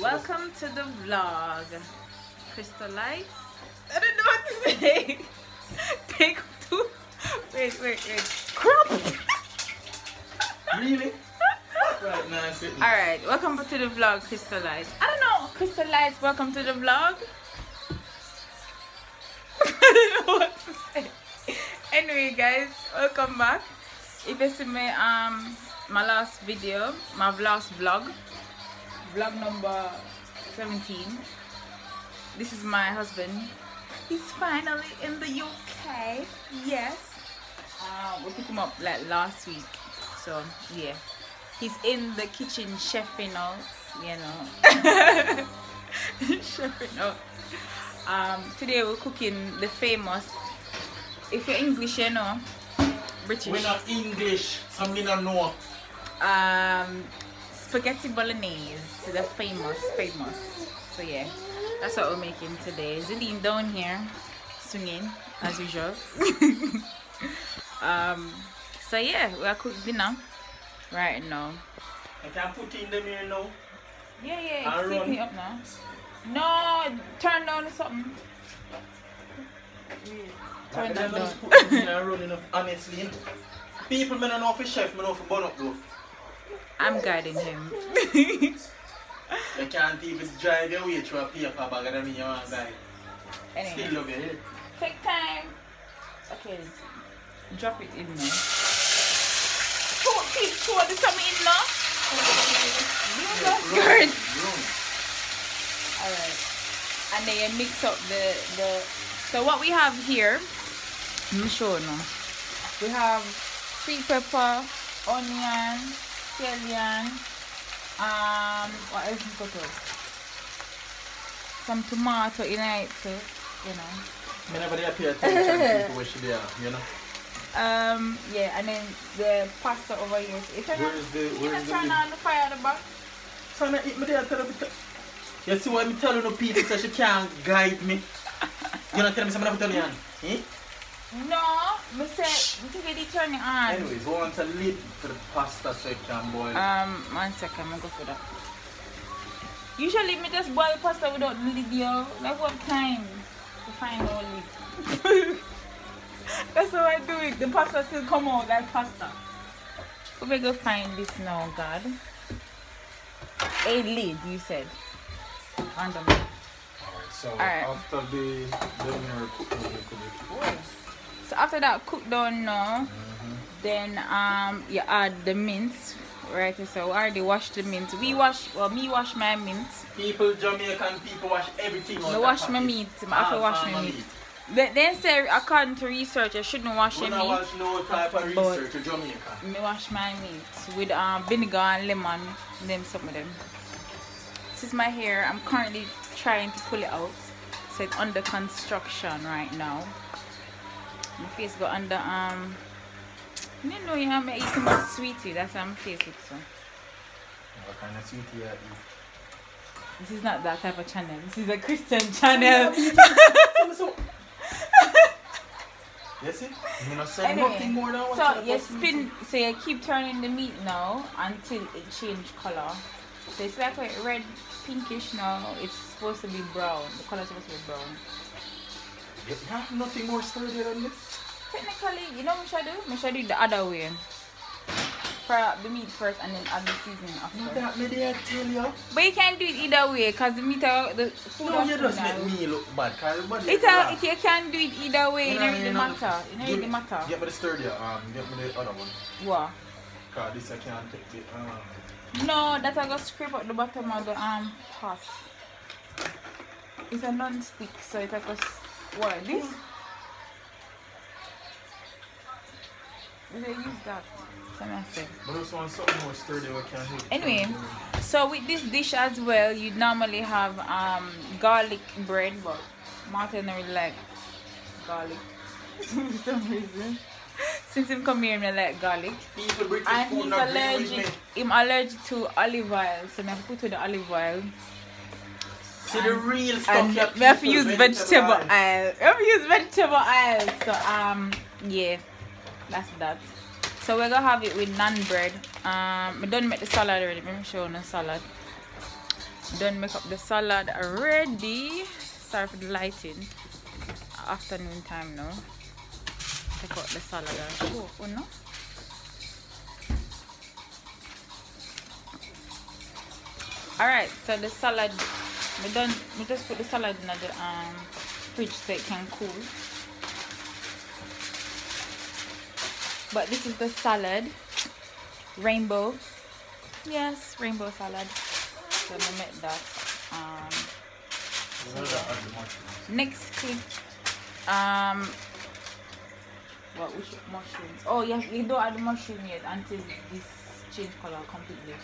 Welcome to the vlog. Crystal Light. I don't know what to say. Take two. Wait, wait, wait. Crap. Really? right now, Alright, welcome back to the vlog, Crystal Light. I don't know, Crystal Light, welcome to the vlog. I don't know what to say. Anyway, guys, welcome back. If you see me, um, my last video, my last vlog, vlog number 17. This is my husband. He's finally in the UK. Yes. Uh, we picked him up like last week. So yeah, he's in the kitchen chefing out. You know, chefing out. Um, today we're cooking the famous. If you're English, you know, British. We're not English, so we don't know. um spaghetti bolognese. The famous famous. So yeah. That's what we're making today. Ziline down here. Swinging as usual. Um so yeah we are cooking dinner right now. I can put in them here now. yeah yeah And run. me up now. No turn down something. Turn down just put them in and run enough, honestly. People may not know for chef, me know for bun up though. I'm guiding him You can't even drive your way through a paper bag and I mean you want to guy. anyway Still love you, eh? Take time. Okay. Drop it in now. Pour, please pour the something in now. Good. Alright. And then you mix up the, the so what we have here, I'm sure now. We have sweet pepper, onion, scallion, um what else we put up? Some tomato in it too, you know. Me never did attention to people where she there, you know. Um, yeah, and then the pasta over here. So you turn on, Where's the, where's the turn on the fire at the back. Son, I eat me there, tell you see what I'm telling the people so she can't guide me. You know, tell me something to tell you, eh? No, me say, me take it turn it on. Anyways, we want a lid for the pasta so it can boil. Um, one second, I'm go for that. Usually, me just boil pasta without the lid, yo. Like what time to find no lid. That's how I do it. The pasta still come out like pasta. Where we go find this now, God? A lid, you said. Random. Alright, so Alright. after the dinner So after that cook down now, then um you add the mince. Right, so we already washed the mince. We wash well me wash my mince. People, Jamaican people wash everything I wash my meat. I have to wash my meat. Then then say according to research I shouldn't wash your meat. watch no type of research in Jamaica. Me wash my meat with um vinegar and lemon, them some of them. This is my hair. I'm currently trying to pull it out. So it's under construction right now. My face go under um you know you have me eating my sweetie, that's how my face looks so. What kind of sweet you? This is not that type of channel. This is a Christian channel. You see? You know, say Anyway, nothing more than what So you spin so you keep turning the meat now until it change color. So it's like a red pinkish now. It's supposed to be brown. The color supposed to be brown. You have nothing more sturdy than this? Technically, you know what I should do? I should do the other way. Fry up the meat first and then add the seasoning after. That me there tell you. But you can't do it either way because the meat are, the food No, you just make me look bad. Cause everybody It, is uh, laugh. it, you can do it either way. You It know, you really matter. It don't really matter. Get me the sturdy, um, get me the other one. What? Cause this I can't take it. Um, No, that I got scrape out the bottom of the um pot. It's a non-stick, so it I got what this? They use that? Something I said. but this one something more sturdy we can hit. Anyway. So with this dish as well, you normally have um garlic bread, but Martin really like garlic for some reason. Since him come here, I like garlic. British And he's not agree with me. allergic. I'm allergic to olive oil, so I have to put the olive oil. See the real stuff. You we have to use vegetable oil. oil. We have to use vegetable oil. So um yeah, that's that. So we're gonna have it with naan bread. Um, I don't make the salad already. Let me show you the salad. Done make up the salad already. Sorry for the lighting. Afternoon time now. Take out the salad. Oh no. Alright, so the salad we done we just put the salad in the um fridge so it can cool. But this is the salad. Rainbow. Yes, rainbow salad. So we make that. Um next clip. Um what which mushrooms? Oh yeah, you don't add mushroom yet until this change color completely.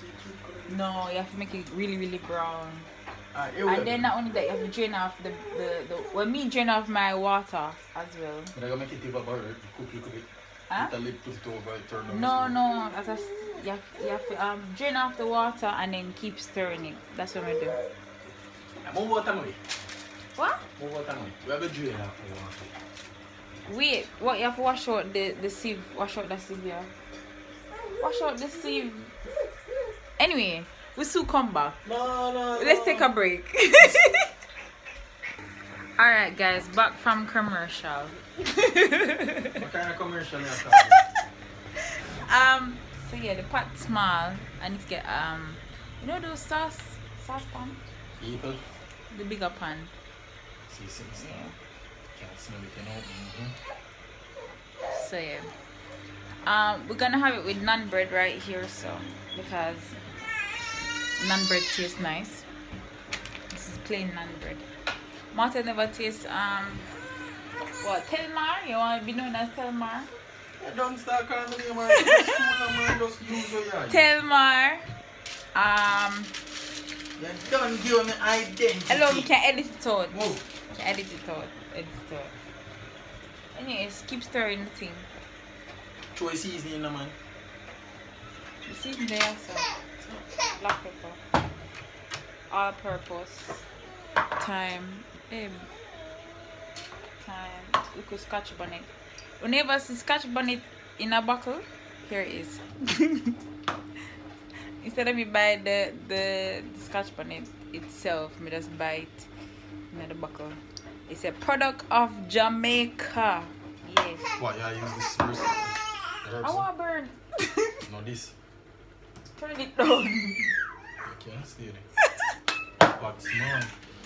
No, you have to make it really really brown. Here we And then not only that, you have to drain off the the, the well me drain off my water as well. But I gotta make it tip up alright. Cook a little bit. Huh? Put a lid, put it over. No, no, as I, you have, you have to um, drain off the water and then keep stirring it. That's what I do. More water, money. What? More water, money. We have a drain after the water. Wait, what? You have to wash out the, the sieve. Wash out the sieve, yeah. Wash out the sieve. Anyway, we soon come back. No, no, Let's take a break. Alright, guys, back from commercial. What kind of commercial you Um, so yeah, the pot small. I need to get um, you know those sauce sauce pan, People. the bigger pan. See. Yeah. Can't smell it, you know. Mm-hmm. So yeah. Um, we're gonna have it with naan bread right here, so because naan bread tastes nice. This is plain naan bread. Martha never tastes um what Telmar? You want to be known as Telmar? Yeah, don't start calling me, man. Just school, man. Just use your yard. Telmar. Um, You don't give me identity. hello, we can edit it out. Whoa. Can edit it out. Edit it out. Anyways, keep stirring the thing. Choice seasoning, man. The season there, so black pepper, all purpose, thyme, um, thyme, look at scotch bonnet. Whenever see scotch bonnet in a bottle, here it is. Instead of me buy the, the the scotch bonnet itself, me just buy it in the bottle. It's a product of Jamaica. Yes. What, yeah, use this first? I want burn. No, this. Turn it down. You can't stay there. But small.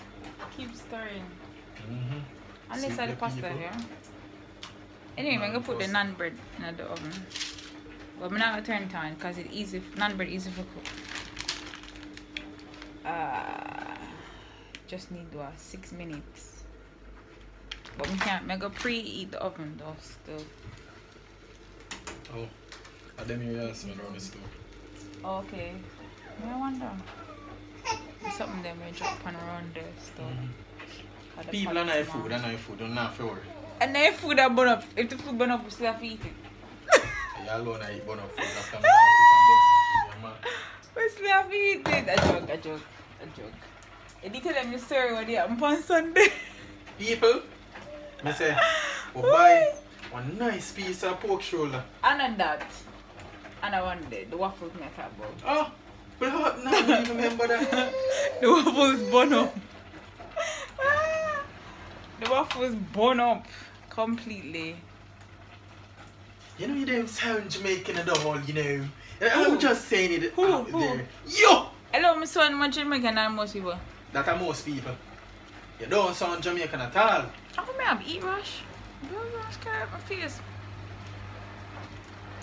Keep stirring. Mm-hmm. Unless See I the the pasta here. Anyway, I'm gonna put the naan bread in the oven. But I'm not gonna turn it on because it's easy naan bread easy for cook. Uh just need uh, six minutes. But we can't I'm gonna preheat the oven though still. Oh. And then you ask me around the stove. Okay. I wonder. There's something there we drop on around the stove. Mm-hmm. 'Cause the People are not food, they're not food, don't not worry. And then food that burn up. If the food burn up, we still have to eat it. You alone I eat bun up food, that's coming out to come bun up food, We still have to eat it. A joke, a joke, a joke. You need to tell them the story what happened on Sunday. People, me say, we buy one nice piece of pork shoulder. And that. And I want the, the waffles me I talk about. Oh, blood, now I don't remember that. The waffles burn up. the waffles burn up completely. You know you don't sound Jamaican at all, you know. I'm Who? just saying it Who? out Who? there. Yo! Hello, my son, my Jamaican and most people. That are most people. You don't sound Jamaican at all. How come I have eat rush? Don't rush, carry up my face.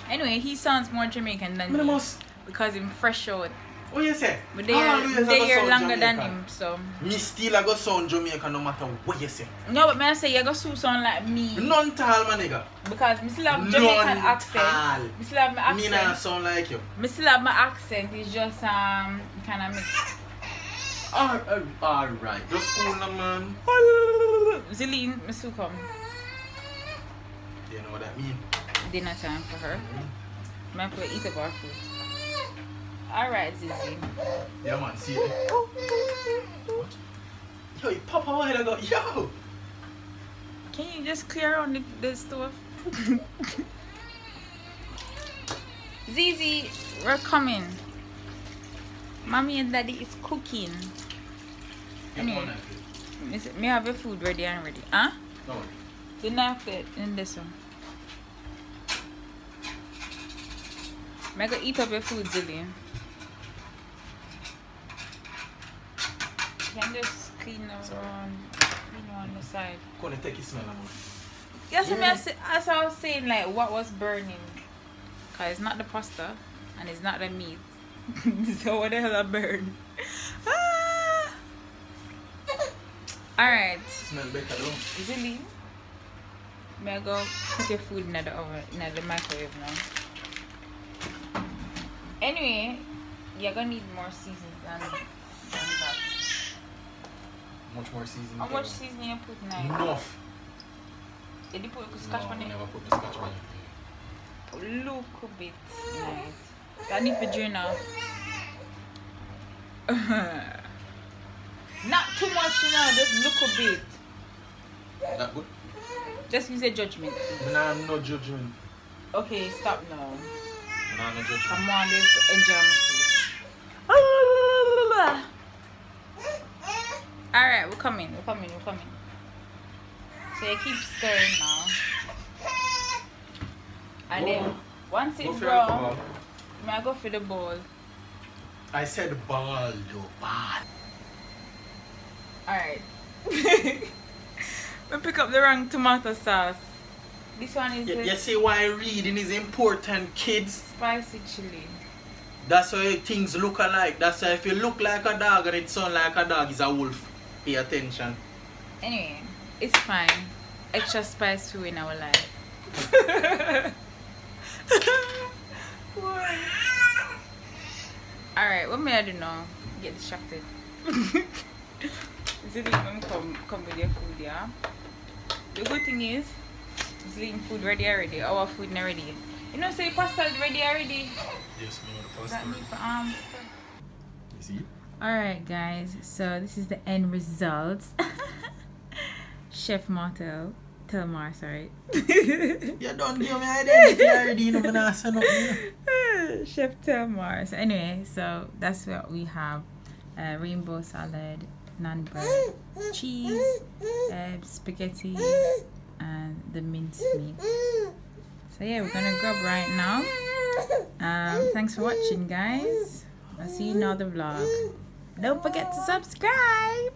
Anyway, he sounds more Jamaican than Me me because him fresh out. What you say? But How long you they're, ever they're sound longer than him, so. Me still a go sound Jamaican no matter what you say. No, but man, I say you go so sound like me None tall, my nigga. because me still have Jamaican None accent. tall. Me still have my Me nah accent. sound like you. Me still have my accent. It's just um kind of mixed. Alright, alright. Just cool now, man. Ziline, me still come. You know what that mean? Dinner time for her. For eat up our food. All right, Zizi. Yeah, man. See. What? Yo, you pop a while go, Yo! Can you just clear on the, the stove? Zizi, we're coming. Mommy and daddy is cooking. Anyway. Me have your food ready and ready. Huh? No. The knife in this one. Me go eat up your food, Zillian. You can just clean around, clean around the side. Gonna take it smell, man. Yes, I mean, I as I was saying, like what was burning, cause it's not the pasta and it's not the meat. so what the hell I burn? Ah! All right, Smell better though. Zilly. May I go put your food in the oven, in the microwave now. Anyway, you're gonna need more seasoning than, than that. Much more seasoning. How much seasoning you put now? Enough. Did you put scotch no, on it? never put the scotch on it. Look a bit nice. That need drain off. Not too much, you know, just look a bit. That good? Just use a judgment. please. Nah, no judgment. Okay, stop now. Nah, no judgment. Come on, let's enjoy my. Alright, we're coming, we're coming, we're coming. So you keep stirring now. And then once it's for your brown, kebab. may I go for the bowl. I said ball, though. Ball. Alright. we pick up the wrong tomato sauce. This one is You, you see why reading is important, kids? spicy chili. That's why things look alike. That's why if you look like a dog and it sound like a dog, it's a wolf. Pay attention. Anyway, it's fine. Extra spice food in our life. Alright, what may I do now? Get distracted. is Zillian come come with your food, yeah? The good thing is Zillian food ready already. Our food not ready. You know say pasta is ready already. Yes, That need for um You see? Alright guys, so this is the end results. Chef Martel Telmar, sorry. You don't give me identity already, you know, I'm not nothing. Chef Telmar. So anyway, so that's what we have. Uh, rainbow salad, naan bread, cheese, uh, spaghetti, and the minced meat. So yeah, we're gonna grab right now. Um, thanks for watching, guys. I'll see you in another vlog. Don't forget to subscribe.